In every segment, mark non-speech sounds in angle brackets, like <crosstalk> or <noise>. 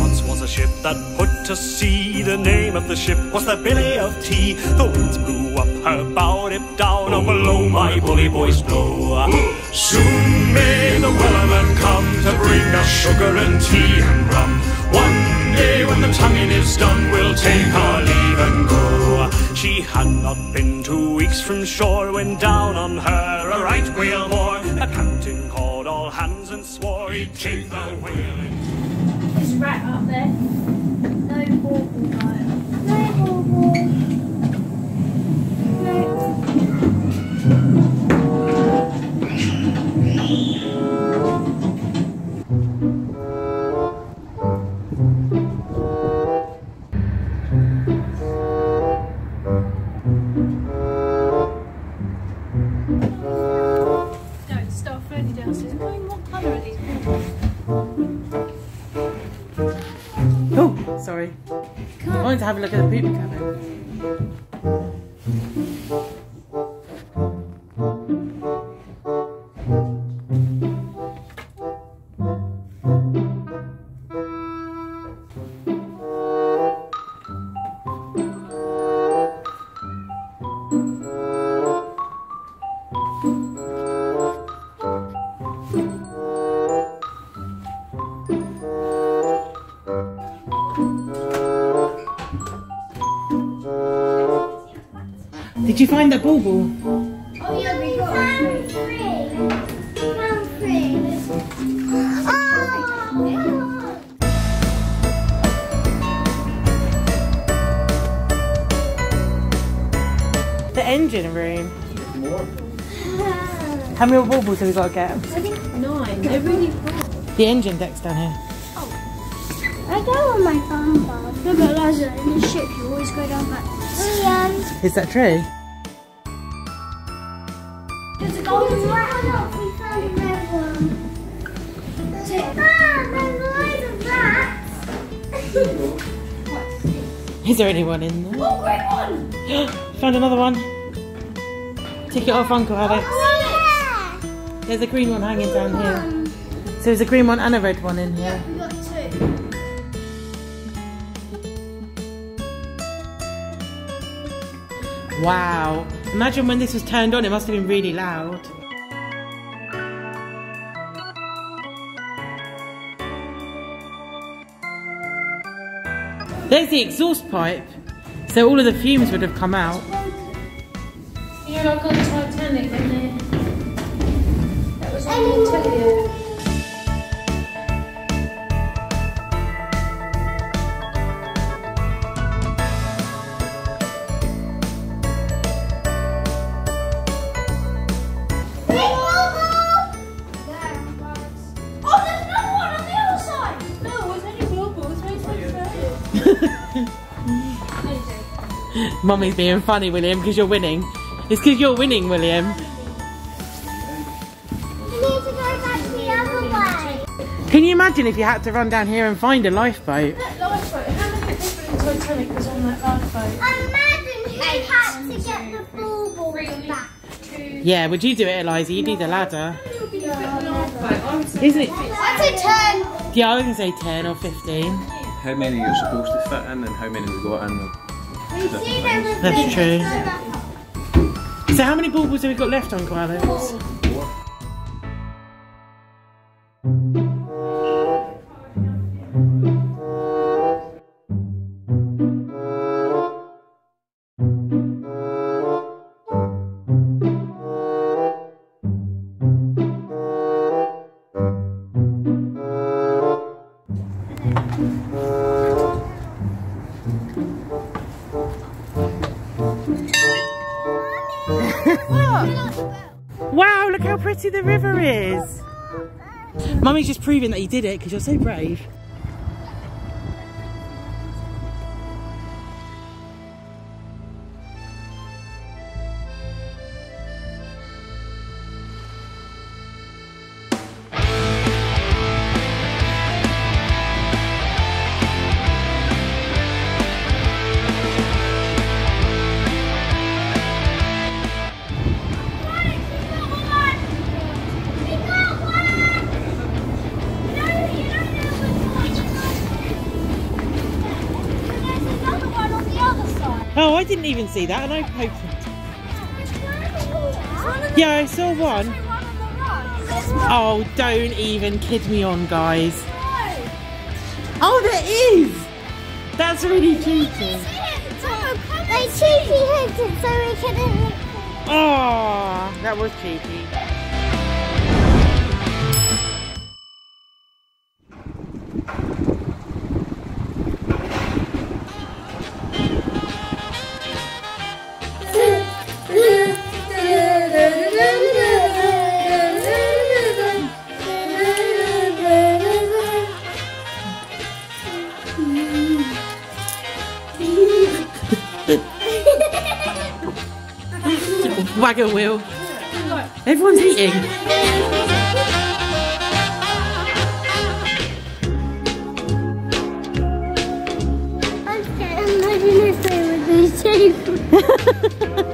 Once was a ship that put to sea. The name of the ship was the Billy of Tea. The winds blew up her bow, dipped down, oh below my bully boys blow. Soon may the wellerman come to bring us sugar and tea and rum. One day when the tonguing is done, we'll take our leave and go. She had not been two weeks from shore when down on her a right whale bore. A captain called all hands and swore he'd take the whale. Right up there. No bauble. Wanted to have a look at the poop cabin. Did you find that bauble? Oh yeah, we got Found three. Found three. Oh! The engine room. How many more baubles have we got to get? I think nine. They're really fun. The engine deck's down here. I go on my farm bar. No, but Liza, in the ship you always go down that. William. Is that true? There's a golden rat. We found a red one. Ah, there's loads of rats. <laughs> Is there anyone in there? oh, great one. <gasps> Found another one. Take it off, Uncle Alex. Oh, yeah. There's a green one hanging down here. So there's a green one and a red one in here. We Wow. Imagine when this was turned on, it must have been really loud. There's the exhaust pipe. So all of the fumes would have come out. You're like on Titanic, isn't it? That was on the. <laughs> Mummy's being funny, William, because you're winning. It's because you're winning, William. We need to go back the other way. Can you imagine if you had to run down here and find a lifeboat? That lifeboat, how many people in Titanic was on that lifeboat? Imagine who had to get the baubles back. Yeah, would you do it, Eliza? You do the ladder. Isn't it? I'd say ten. Yeah, I was going to say 10 or 15. How many you're supposed to fit in and how many we got in there. We see there was That's true. Go back up. So how many baubles have we got left, Uncle Alex? Pretty the river is. Mummy's just proving that you did it because you're so brave. Didn't even see that, and I hoped. Yeah, I saw one. Oh, don't even kid me on, guys. Oh, there is. That's really cheeky. They cheeky hit it so we couldn't. Oh, that was cheeky. Waggle wheel. Everyone's eating. I'm scared. Imagine if they were these two. Yeah,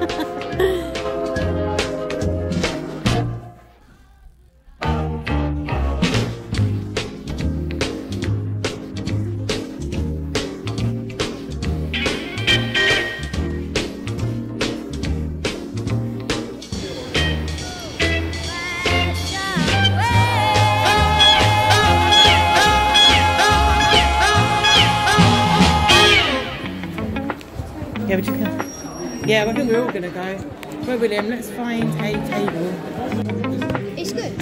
Yeah, I think we're all gonna go. Well, William, let's find a table. It's good.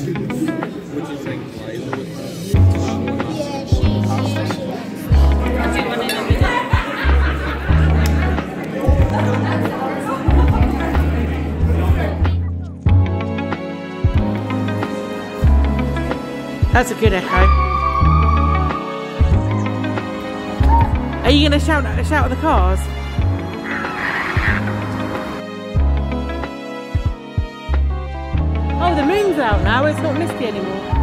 Yeah, she, she, she. That's a good echo. Are you gonna shout shout at the cars? The moon's out now. It's not misty anymore.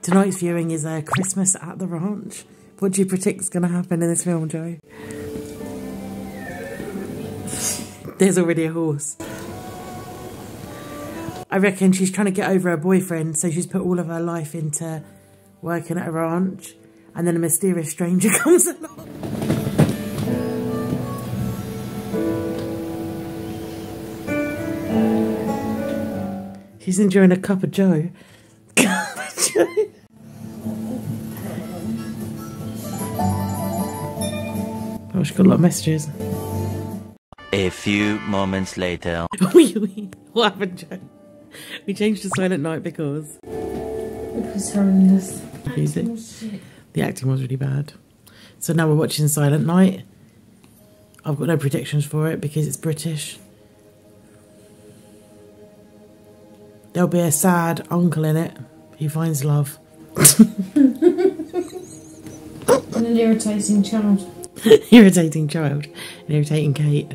Tonight's viewing is uh, Christmas at the Ranch. What do you predict is going to happen in this film, Joe? There's already a horse. I reckon she's trying to get over her boyfriend, so she's put all of her life into working at a ranch, and then a mysterious stranger <laughs> comes along. She's enjoying a cup of Joe. <laughs> Cup of Joe. Oh, she got a lot of messages. A few moments later. <laughs> we, we, what happened, Joe? We changed to Silent Night because It was horrendous. The acting was really bad. So now we're watching Silent Night. I've got no predictions for it because it's British. There'll be a sad uncle in it. He finds love. And <laughs> an irritating child. <laughs> irritating child. An irritating Kate.